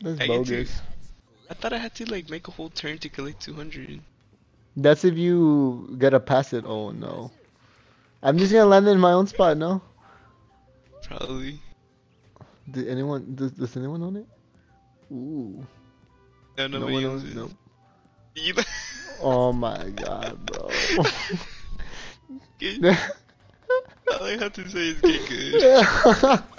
That's I bogus. I thought I had to like make a whole turn to collect 200. That's if you get a pass it. Oh no. I'm just gonna land in my own spot. No. Probably. Did anyone? Does, does anyone own it? Ooh. No, No one owns it. Nope. You Oh my god, bro. All I have to say is get good.